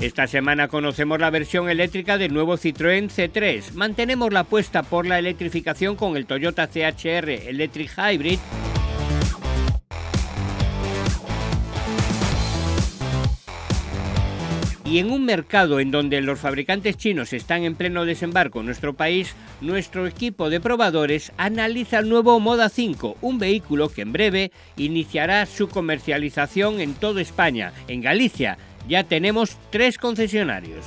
Esta semana conocemos la versión eléctrica del nuevo Citroën C3. Mantenemos la apuesta por la electrificación con el Toyota CHR Electric Hybrid Y en un mercado en donde los fabricantes chinos están en pleno desembarco en nuestro país, nuestro equipo de probadores analiza el nuevo Moda 5, un vehículo que en breve iniciará su comercialización en toda España. En Galicia ya tenemos tres concesionarios.